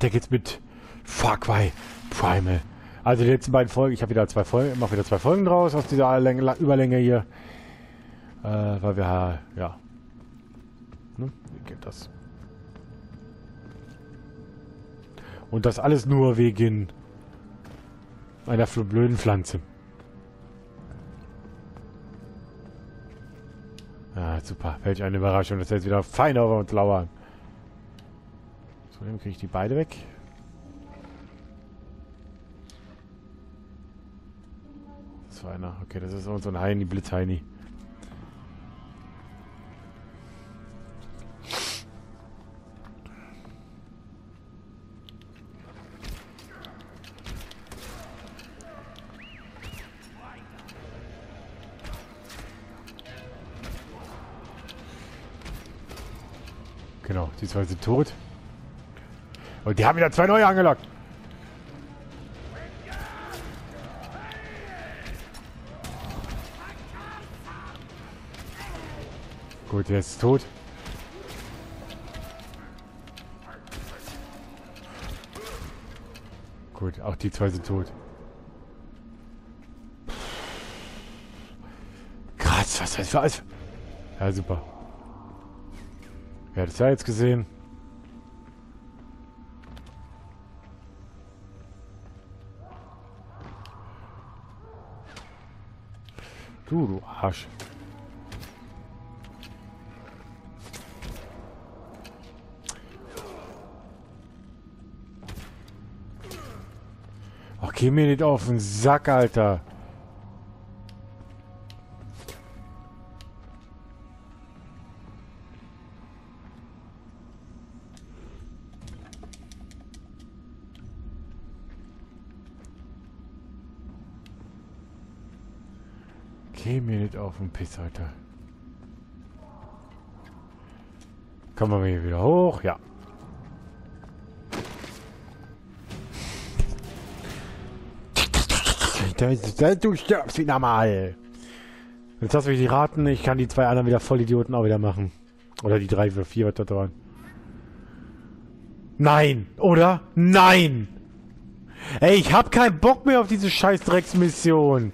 weiter geht's mit Far Primal. Also die letzten beiden Folgen, ich habe wieder zwei Folgen, mache wieder zwei Folgen draus aus dieser Länge, Überlänge hier. Äh, weil wir, ja. Ne? Wie geht das? Und das alles nur wegen einer blöden Pflanze. Ah, super. Welch eine Überraschung, dass jetzt wieder Feinde auf uns lauern. Dann kriege ich die beide weg. Das war einer. Okay, das ist so ein Heini, Blitzheini. Genau, die zwei sind tot. Und die haben wieder zwei neue angelockt. Gut, der ist tot. Gut, auch die zwei sind tot. Krass, was das für alles... Ja, super. Wer hat es ja jetzt gesehen? Du, du Arsch. Ach, geh mir nicht auf den Sack, Alter. Geh mir nicht auf den Piss, Alter. Kommen wir hier wieder hoch? Ja. Du stirbst wieder mal. Jetzt hast du mich die raten, ich kann die zwei anderen wieder Vollidioten auch wieder machen. Oder die drei oder vier, was da waren. Nein, oder? Nein! Ey, ich hab keinen Bock mehr auf diese scheiß Drecksmission.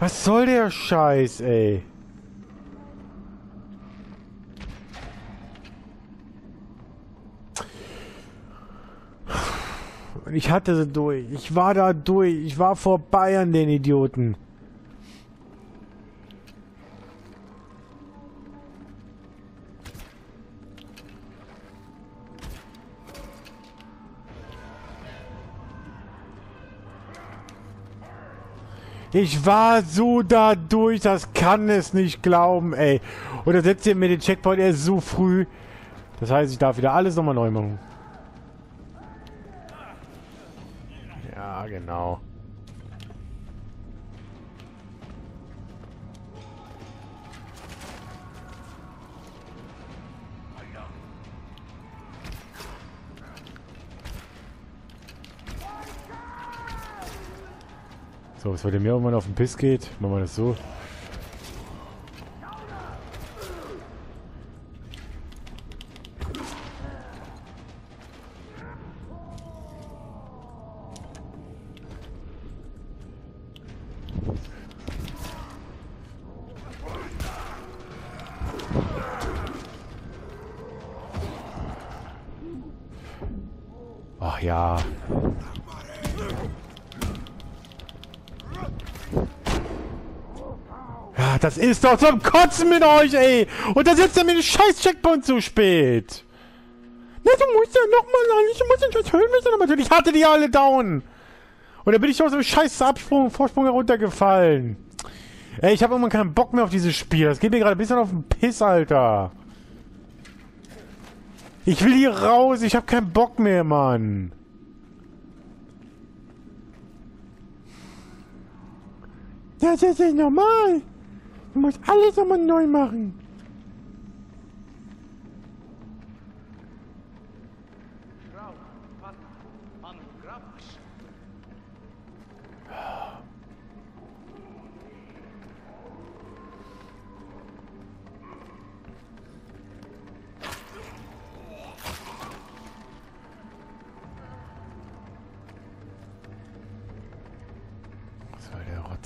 Was soll der Scheiß, ey? Ich hatte sie durch. Ich war da durch. Ich war vorbei an den Idioten. Ich war so da durch, das kann es nicht glauben, ey. Oder setzt ihr mir den Checkpoint erst so früh. Das heißt, ich darf wieder alles nochmal neu machen. Ja, genau. So, was wenn mir irgendwann auf den Piss geht, machen wir das so. Ach ja. Das ist doch zum Kotzen mit euch, ey! Und da setzt er mir den scheiß Checkpoint zu spät! Na, du musst ja nochmal an, ich muss in das Höhenmesser nochmal tun. Ich hatte die alle down! Und da bin ich aus dem scheiß Absprung, Vorsprung heruntergefallen. Ey, ich habe irgendwann keinen Bock mehr auf dieses Spiel. Das geht mir gerade ein bisschen auf den Piss, Alter. Ich will hier raus. Ich habe keinen Bock mehr, Mann. Das ist nicht normal muss alles nochmal neu machen.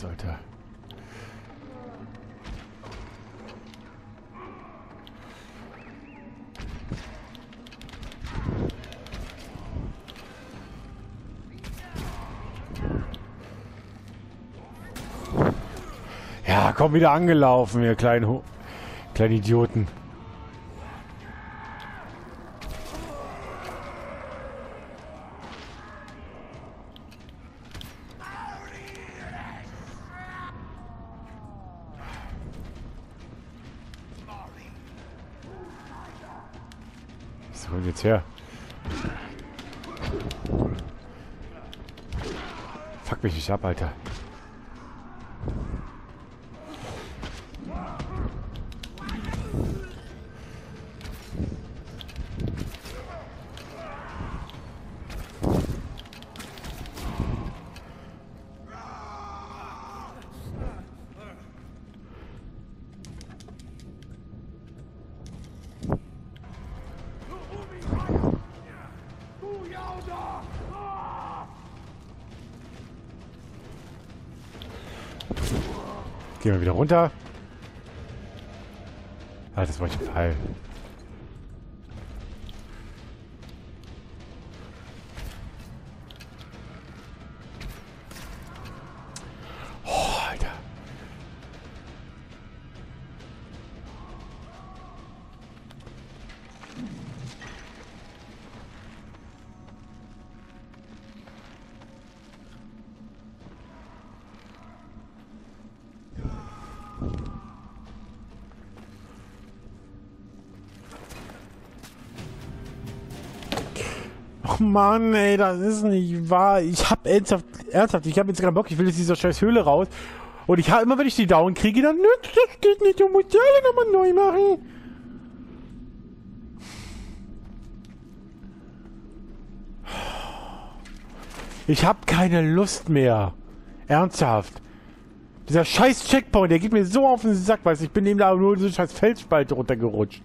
Alter. Ja, komm wieder angelaufen, ihr kleinen, kleinen Idioten. Was wollen jetzt her? Fuck mich nicht ab, Alter. Gehen wir wieder runter. Ah, das war ich ein Mann, ey, das ist nicht wahr. Ich hab ernsthaft, ernsthaft, ich hab jetzt keinen Bock, ich will jetzt dieser scheiß Höhle raus. Und ich habe immer, wenn ich die down kriege, dann, nö, das geht nicht, du musst die alle nochmal neu machen. Ich hab keine Lust mehr. Ernsthaft. Dieser scheiß Checkpoint, der geht mir so auf den Sack, weil ich bin eben da nur so eine scheiß Felsspalte runtergerutscht.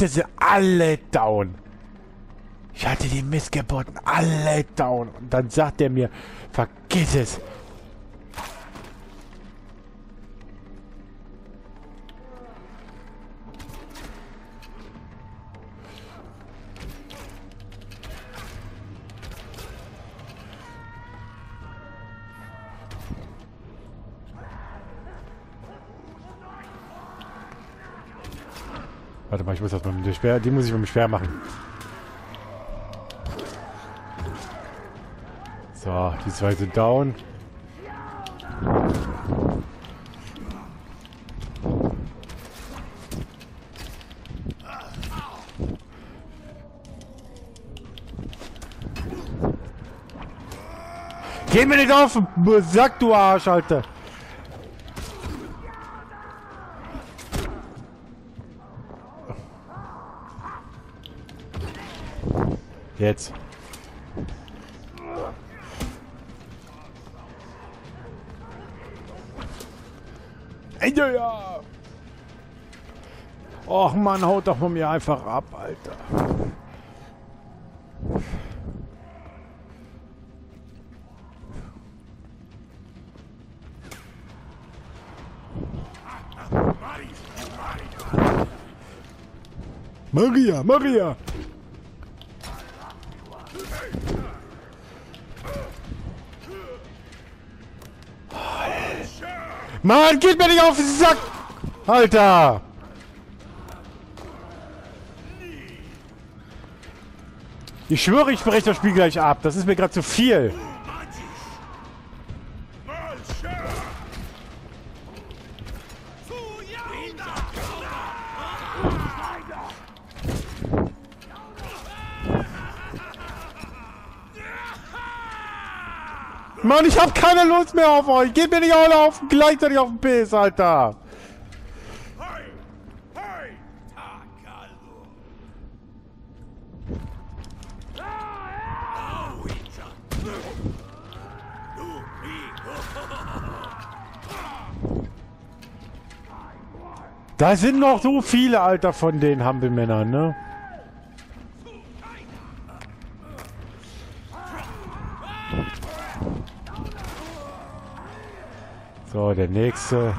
Hatte sie alle down. Ich hatte die Missgeburten alle down. Und dann sagt er mir, vergiss es. Warte mal, ich muss das mal mit der Sperr. Die muss ich mit dem Sperr machen. So, die zwei sind down. Geh mir nicht auf den Sack, du Arsch, Alter. Jetzt. Ja! Och man, haut doch von mir einfach ab, Alter. Maria, Maria! Mann, geht mir nicht auf den Sack! Alter! Ich schwöre, ich breche das Spiel gleich ab. Das ist mir gerade zu viel. Mann, ich hab keine Lust mehr auf euch. Geht mir nicht alle auf, gleichzeitig auf den Piss, Alter. Da sind noch so viele, Alter, von den Hampelmännern, ne? So, der nächste.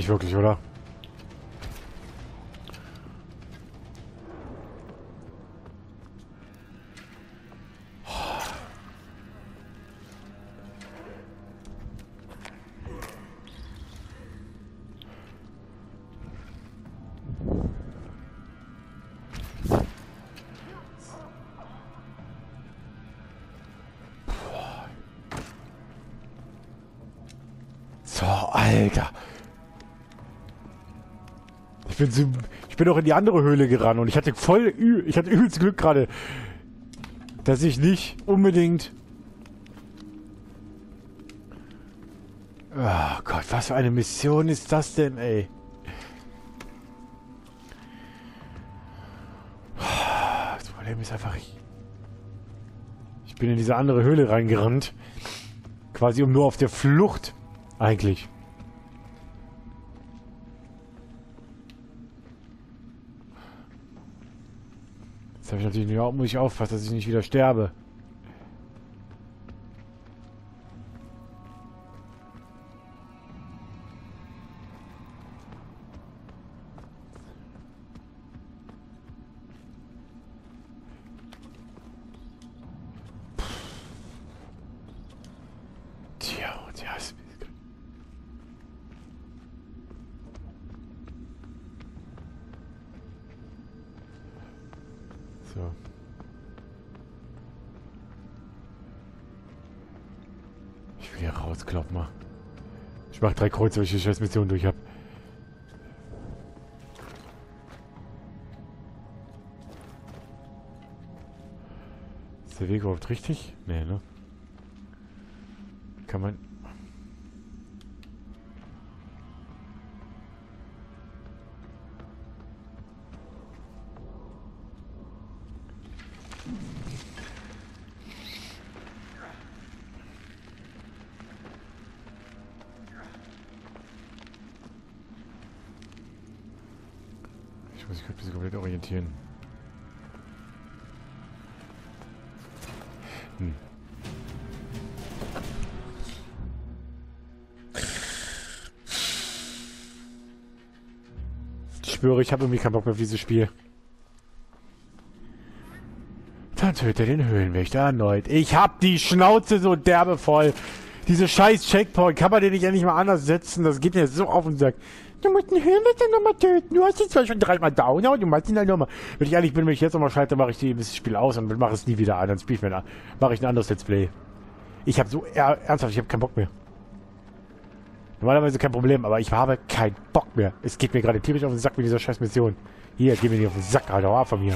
Nicht wirklich, oder? So, Alter. Ich bin, so, ich bin auch in die andere Höhle gerannt und ich hatte voll, ich hatte übelst Glück gerade, dass ich nicht unbedingt... Oh Gott, was für eine Mission ist das denn, ey? Das Problem ist einfach, ich, ich bin in diese andere Höhle reingerannt. Quasi um nur auf der Flucht, eigentlich. Jetzt habe ich natürlich nur, muss ich aufpassen, dass ich nicht wieder sterbe. Hier raus, glaub mal. Ich mach drei Kreuze, weil ich die scheiß Mission durch hab. Ist der Weg überhaupt richtig? Nee, ne? Kann man... orientieren. Hm. Ich schwöre, ich habe irgendwie keinen Bock mehr auf dieses Spiel. Dann töte den Höhlenwächter erneut. Ich hab die Schnauze so derbe voll. Diese scheiß Checkpoint, kann man den nicht endlich mal anders setzen? Das geht mir so auf den Sack. Du musst den Höhlenwächter nochmal töten. Du hast ihn zwar schon dreimal down, aber du machst ihn halt nochmal. Wenn ich ehrlich bin, wenn ich jetzt nochmal schalte, mache ich das Spiel aus und mache es nie wieder an. Dann spiele ich mir mache ich ein anderes Let's Play. Ich habe so er, ernsthaft, ich habe keinen Bock mehr. Normalerweise kein Problem, aber ich habe keinen Bock mehr. Es geht mir gerade tierisch auf den Sack mit dieser scheiß Mission. Hier, geh mir nicht auf den Sack, Alter, ab von mir.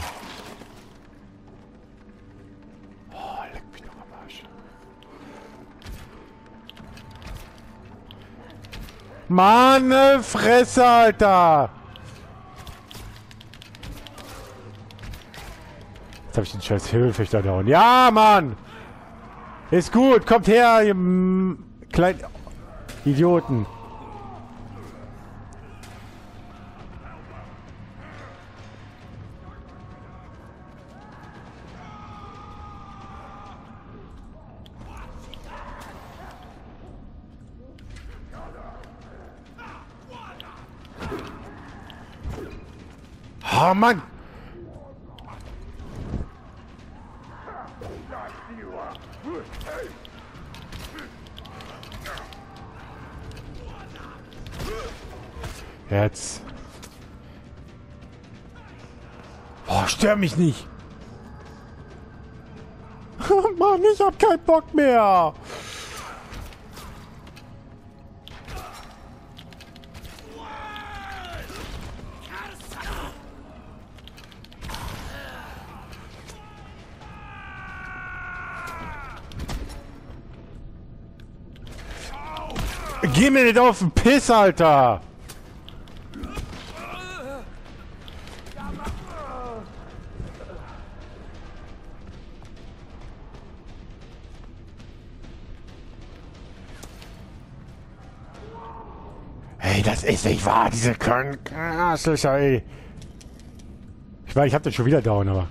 Äh, Fresse, Alter! Jetzt habe ich den scheiß Himmelfechter down. Ja, Mann! Ist gut, kommt her, ihr kleinen Idioten. Oh, Mann! Jetzt. Oh, stör mich nicht. Mann, ich hab keinen Bock mehr. Geh mir nicht auf den Piss, Alter! Ey, das ist nicht wahr, diese Arschlöcher, ey. Ich weiß, ich hab den schon wieder down, aber...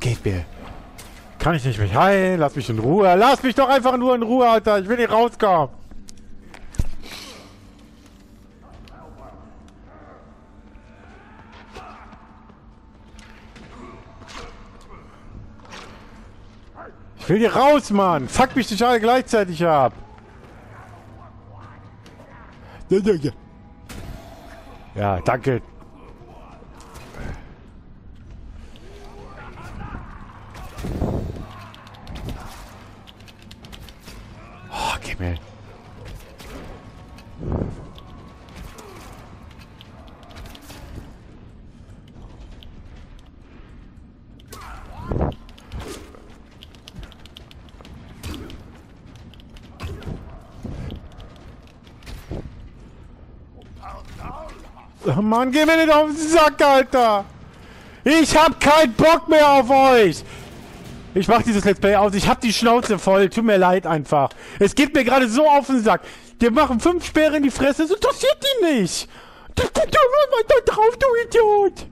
Geht mir. Kann ich nicht mehr heilen? Lass mich in Ruhe. Lass mich doch einfach nur in Ruhe, Alter. Ich will nicht rauskommen. Ich will hier raus, Mann. Fuck mich nicht alle gleichzeitig ab. Ja, danke. Mann, geh mir nicht auf den Sack, Alter! Ich hab keinen Bock mehr auf euch! Ich mach dieses Let's Play aus, ich hab die Schnauze voll, tut mir leid einfach. Es geht mir gerade so auf den Sack. Die machen fünf Speere in die Fresse, das interessiert die nicht! Du, du, du, da drauf, du Idiot!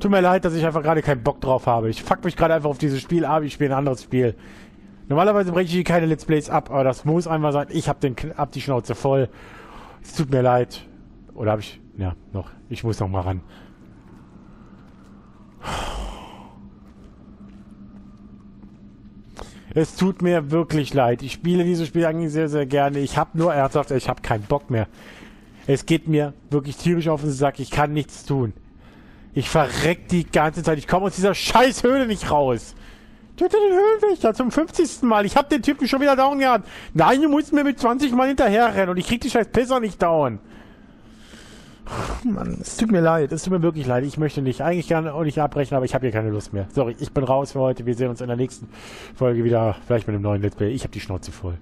Tut mir leid, dass ich einfach gerade keinen Bock drauf habe. Ich fuck mich gerade einfach auf dieses Spiel ab, ich spiele ein anderes Spiel. Normalerweise breche ich hier keine Let's Plays ab, aber das muss einfach sein, ich hab, den, hab die Schnauze voll. Es tut mir leid. Oder hab ich... Ja, noch. Ich muss noch mal ran. Es tut mir wirklich leid. Ich spiele dieses Spiel eigentlich sehr, sehr gerne. Ich habe nur ernsthaft, ich habe keinen Bock mehr. Es geht mir wirklich tierisch auf den Sack. Ich kann nichts tun. Ich verreck die ganze Zeit. Ich komme aus dieser scheiß Höhle nicht raus. Töte den Höhlenwächter zum 50. Mal. Ich hab den Typen schon wieder down gehabt. Nein, du musst mir mit 20 Mal hinterherrennen und ich krieg die scheiß Pisser nicht down. Mann, es tut mir leid, es tut mir wirklich leid. Ich möchte nicht, eigentlich gerne auch nicht abbrechen, aber ich habe hier keine Lust mehr. Sorry, ich bin raus für heute. Wir sehen uns in der nächsten Folge wieder, vielleicht mit einem neuen Let's Play. Ich habe die Schnauze voll.